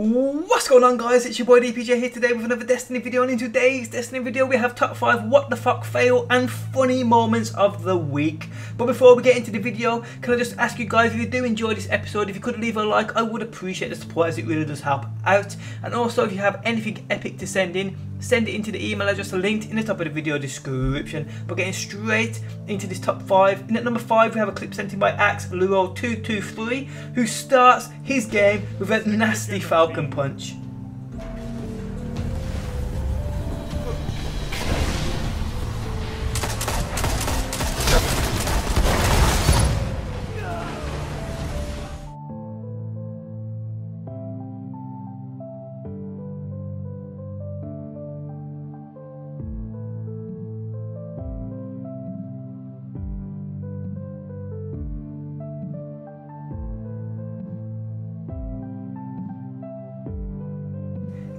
What's going on guys, it's your boy DPJ here today with another Destiny video and in today's Destiny video we have top 5 what the fuck fail and funny moments of the week. But before we get into the video, can I just ask you guys if you do enjoy this episode, if you could leave a like, I would appreciate the support as it really does help out. And also if you have anything epic to send in, send it into the email address linked in the top of the video description. But getting straight into this top 5, in at number 5 we have a clip sent in by Axe Luro223 who starts his game with a nasty Falcon Punch.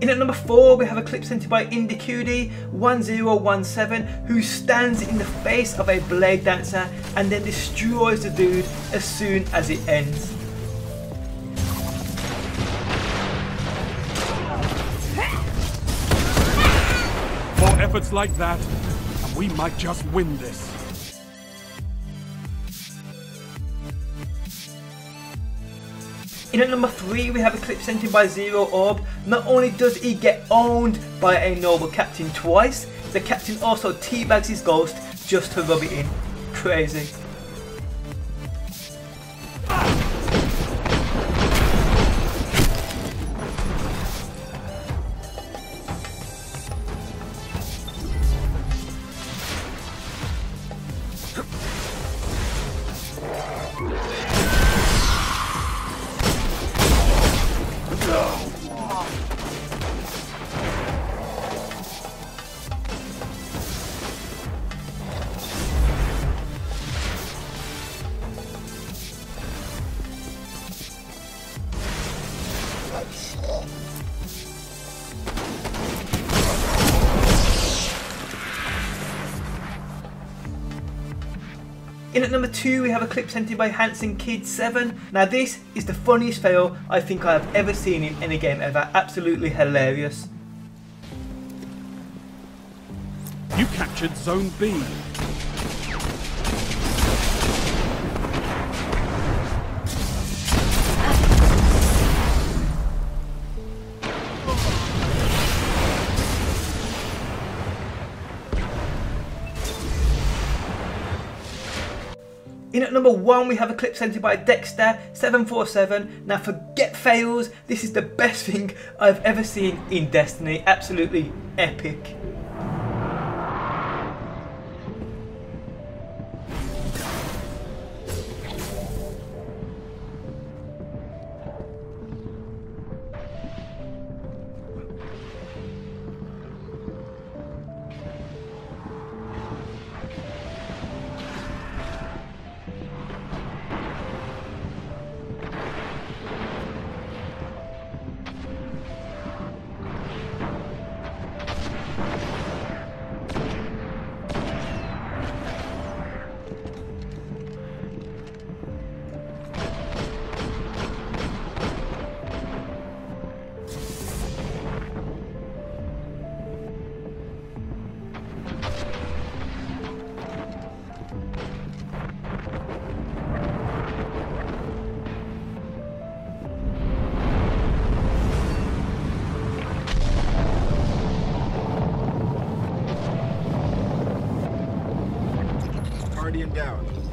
In at number 4 we have a clip sent by IndyQD1017 who stands in the face of a blade dancer and then destroys the dude as soon as it ends. More efforts like that, and we might just win this. In at number 3 we have a clip sent in by Zero Orb. Not only does he get owned by a noble captain twice, the captain also teabags his ghost just to rub it in. Crazy. In at number 2 we have a clip sent in by Hanson Kid 7. Now this is the funniest fail I think I have ever seen in any game ever. Absolutely hilarious. You captured Zone B. In at number 1 we have a clip sent in by Dexter747. Now forget fails, this is the best thing I've ever seen in Destiny. Absolutely epic. Guardian down.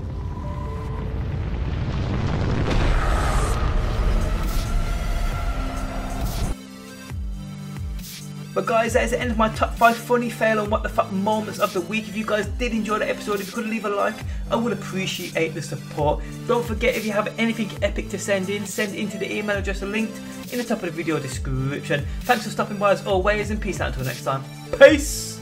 But guys, that is the end of my top 5 funny fail and what the fuck moments of the week. If you guys did enjoy the episode, if you could leave a like, I would appreciate the support. Don't forget if you have anything epic to send in, send it into the email address linked in the top of the video description. Thanks for stopping by as always and peace out until next time. Peace!